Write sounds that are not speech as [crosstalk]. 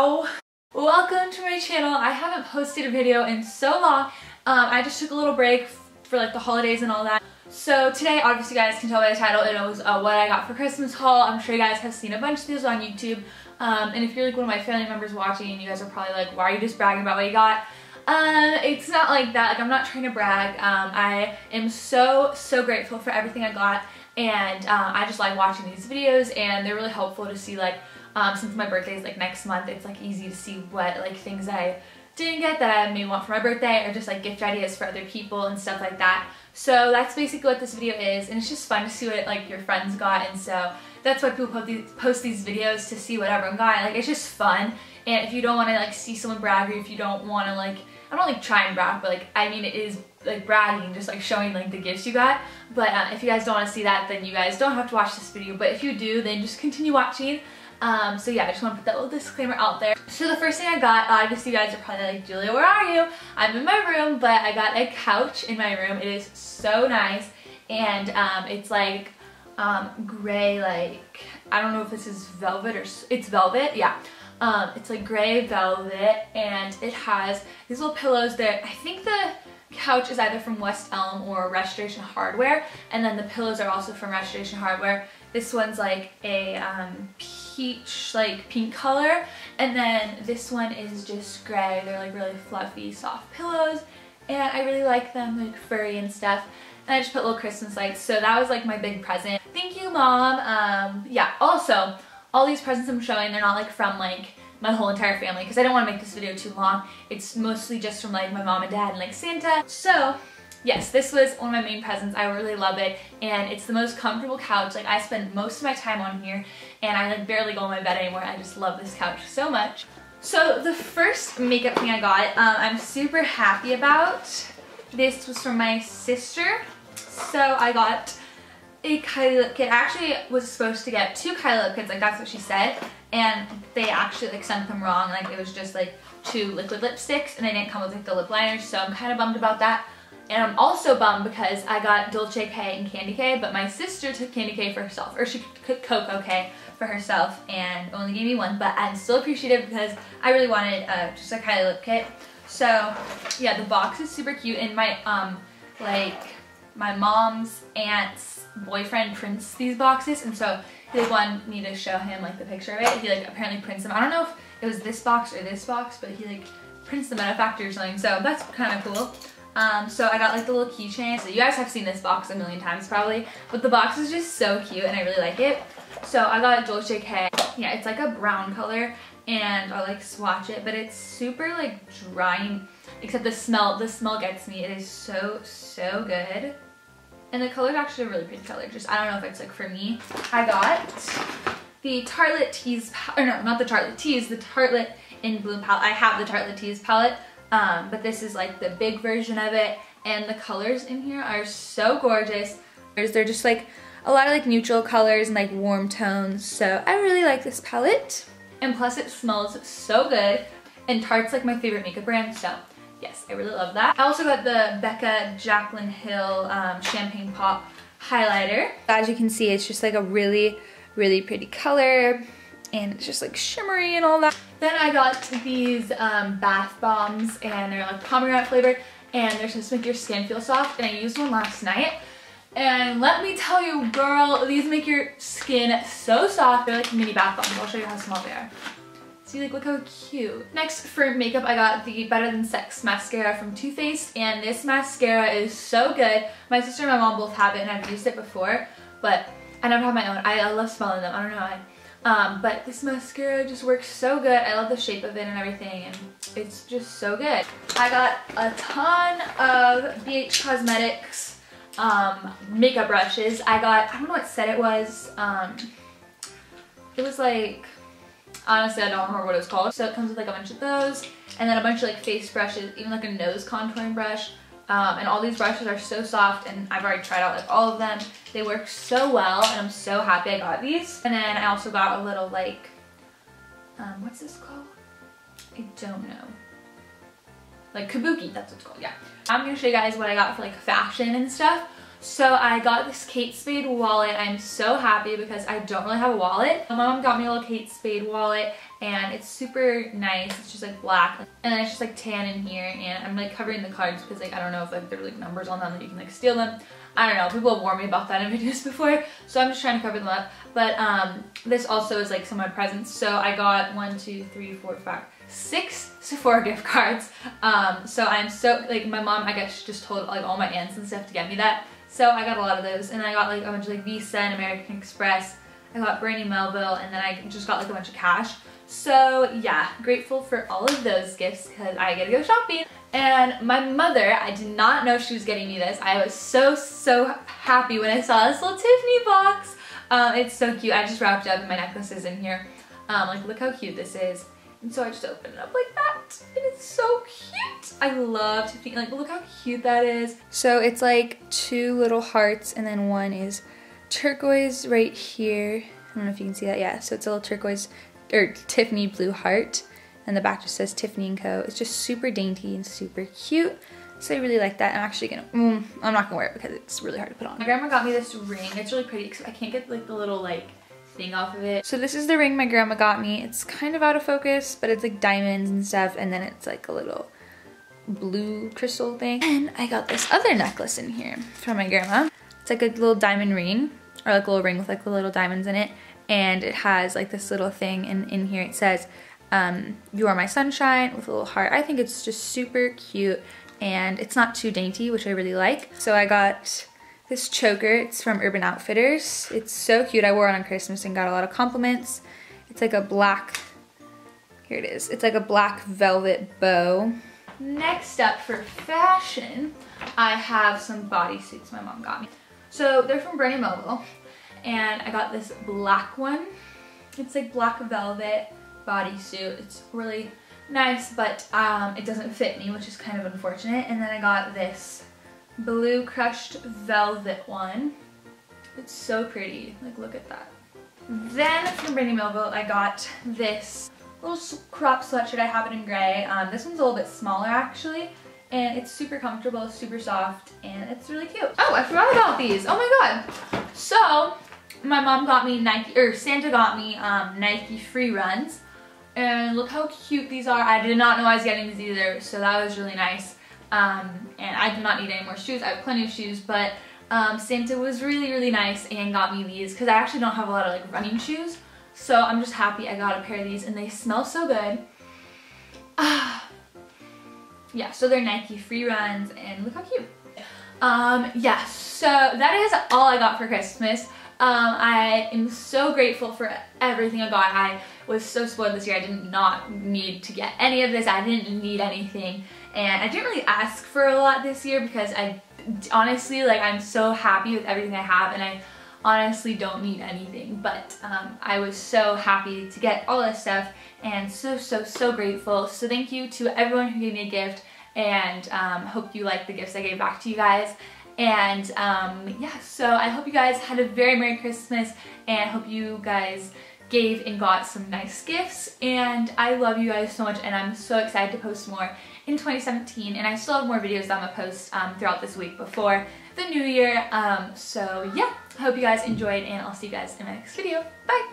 Welcome to my channel. I haven't posted a video in so long. Um, I just took a little break for like the holidays and all that. So today, obviously you guys can tell by the title, it was uh, what I got for Christmas haul. I'm sure you guys have seen a bunch of these on YouTube. Um, and if you're like one of my family members watching, you guys are probably like, why are you just bragging about what you got? Um, it's not like that. Like, I'm not trying to brag. Um, I am so, so grateful for everything I got. And um, I just like watching these videos and they're really helpful to see like, um, since my birthday is like next month, it's like easy to see what like things I didn't get that I may want for my birthday or just like gift ideas for other people and stuff like that. So that's basically what this video is and it's just fun to see what like your friends got and so that's why people post these, videos to see what everyone got. Like it's just fun and if you don't want to like see someone brag or if you don't want to like, I don't like try and brag but like I mean it is like bragging just like showing like the gifts you got but uh, if you guys don't want to see that then you guys don't have to watch this video but if you do then just continue watching um, so yeah, I just want to put that little disclaimer out there. So the first thing I got, obviously you guys are probably like, Julia, where are you? I'm in my room, but I got a couch in my room. It is so nice. And um, it's like um, gray, like, I don't know if this is velvet or, it's velvet, yeah. Um, it's like gray velvet and it has these little pillows that I think the couch is either from West Elm or Restoration Hardware and then the pillows are also from Restoration Hardware. This one's like a um, peach, like pink color and then this one is just gray. They're like really fluffy, soft pillows and I really like them, like furry and stuff. And I just put little Christmas lights. So that was like my big present. Thank you, Mom. Um, yeah, also, all these presents I'm showing, they're not like from like my whole entire family because I don't want to make this video too long. It's mostly just from like my mom and dad and like Santa. So yes, this was one of my main presents. I really love it and it's the most comfortable couch. Like I spend most of my time on here and I like barely go on my bed anymore. I just love this couch so much. So the first makeup thing I got, um, I'm super happy about. This was from my sister. So I got a Kylie lip kit. I actually was supposed to get two Kylie lip kits, like that's what she said. And they actually like sent them wrong. Like it was just like two liquid lipsticks and they didn't come with like the lip liners. So I'm kind of bummed about that. And I'm also bummed because I got Dolce K and Candy K, but my sister took Candy K for herself, or she took Coco K for herself and only gave me one, but I'm still appreciative because I really wanted uh, just a Kylie lip kit. So yeah, the box is super cute and my, um, like, my mom's aunt's boyfriend prints these boxes and so he like, wanted me to show him like the picture of it. He like apparently prints them. I don't know if it was this box or this box, but he like prints the a or something. So that's kind of cool. Um, so I got like the little keychain. So you guys have seen this box a million times probably, but the box is just so cute and I really like it. So I got Dolce K. Yeah, it's like a brown color and I'll like swatch it, but it's super like drying, except the smell, the smell gets me. It is so, so good. And the color is actually a really pretty color. Just, I don't know if it's like for me. I got the Tartelette Tease, or no, not the Tartelette Tease, the Tartelette in Bloom palette. I have the Tartelette Tease palette um, but this is like the big version of it. And the colors in here are so gorgeous. They're just like a lot of like neutral colors and like warm tones. So I really like this palette. And plus it smells so good. And Tarte's like my favorite makeup brand. So yes, I really love that. I also got the Becca Jaclyn Hill um, Champagne Pop highlighter. As you can see, it's just like a really, really pretty color and it's just like shimmery and all that. Then I got these um, bath bombs and they're like pomegranate flavored and they're supposed to make your skin feel soft and I used one last night. And let me tell you girl these make your skin so soft. They're like mini bath bombs. I'll show you how small they are. See like look how cute. Next for makeup I got the Better Than Sex mascara from Too Faced and this mascara is so good. My sister and my mom both have it and I've used it before but I never have my own. I, I love smelling them. I don't know why um, but this mascara just works so good. I love the shape of it and everything and it's just so good. I got a ton of BH Cosmetics um, makeup brushes. I got, I don't know what set it was. Um, it was like, honestly I don't remember what it was called. So it comes with like a bunch of those and then a bunch of like face brushes, even like a nose contouring brush. Um, and all these brushes are so soft and I've already tried out like all of them. They work so well and I'm so happy I got these. And then I also got a little like, um, what's this called? I don't know. Like kabuki, that's what it's called, yeah. I'm gonna show you guys what I got for like fashion and stuff. So I got this Kate Spade wallet. I'm so happy because I don't really have a wallet. My mom got me a little Kate Spade wallet and it's super nice. It's just like black and it's just like tan in here and I'm like covering the cards because like I don't know if like there's like numbers on them that you can like steal them. I don't know, people have warned me about that in [laughs] videos before, so I'm just trying to cover them up. But um, this also is like some of my presents. So I got one, two, three, four, five, six Sephora [laughs] gift cards. Um, so I'm so, like my mom, I guess, just told like all my aunts and stuff to get me that. So I got a lot of those. And I got like a bunch of like Visa and American Express. I got Brandy Melville and then I just got like a bunch of cash. So yeah, grateful for all of those gifts because I get to go shopping. And my mother, I did not know she was getting me this. I was so, so happy when I saw this little Tiffany box. Um, it's so cute. I just wrapped up my necklaces in here. Um, like, look how cute this is. And so I just open it up like that. And it's so cute. I love Tiffany. Like, look how cute that is. So it's like two little hearts and then one is turquoise right here. I don't know if you can see that. Yeah, so it's a little turquoise or Tiffany blue heart and the back just says Tiffany & Co. It's just super dainty and super cute. So I really like that. I'm actually gonna, mm, I'm not gonna wear it because it's really hard to put on. My grandma got me this ring. It's really pretty because I can't get like the little like thing off of it. So this is the ring my grandma got me. It's kind of out of focus, but it's like diamonds and stuff. And then it's like a little blue crystal thing. And I got this other necklace in here from my grandma. It's like a little diamond ring or like a little ring with like the little diamonds in it. And it has like this little thing and in here it says, um, You Are My Sunshine with a little heart. I think it's just super cute and it's not too dainty, which I really like. So I got this choker. It's from Urban Outfitters. It's so cute. I wore it on Christmas and got a lot of compliments. It's like a black, here it is. It's like a black velvet bow. Next up for fashion, I have some bodysuits my mom got me. So they're from Brandy Melville and I got this black one. It's like black velvet bodysuit. It's really nice, but um, it doesn't fit me, which is kind of unfortunate. And then I got this blue crushed velvet one. It's so pretty. Like, look at that. Then from Brandy Melville, I got this little crop sweatshirt. I have it in gray. Um, this one's a little bit smaller, actually. And it's super comfortable, super soft, and it's really cute. Oh, I forgot about these. Oh my god. So, my mom got me Nike, or Santa got me um, Nike free runs. And look how cute these are. I did not know I was getting these either, so that was really nice. Um, and I do not need any more shoes. I have plenty of shoes, but um, Santa was really, really nice and got me these because I actually don't have a lot of like running shoes. So I'm just happy I got a pair of these and they smell so good. Ah. [sighs] Yeah, so they're Nike free runs and look how cute. Um, yeah, so that is all I got for Christmas. Um, I am so grateful for everything I got. I was so spoiled this year. I did not need to get any of this. I didn't need anything. And I didn't really ask for a lot this year because I honestly, like, I'm so happy with everything I have and I honestly don't need anything. But um, I was so happy to get all this stuff and so, so, so grateful. So thank you to everyone who gave me a gift and um, hope you like the gifts I gave back to you guys. And um, yeah, so I hope you guys had a very Merry Christmas and I hope you guys gave and got some nice gifts. And I love you guys so much and I'm so excited to post more in 2017 and I still have more videos that I'm gonna post um, throughout this week before the new year. Um, so yeah hope you guys enjoyed and I'll see you guys in my next video. Bye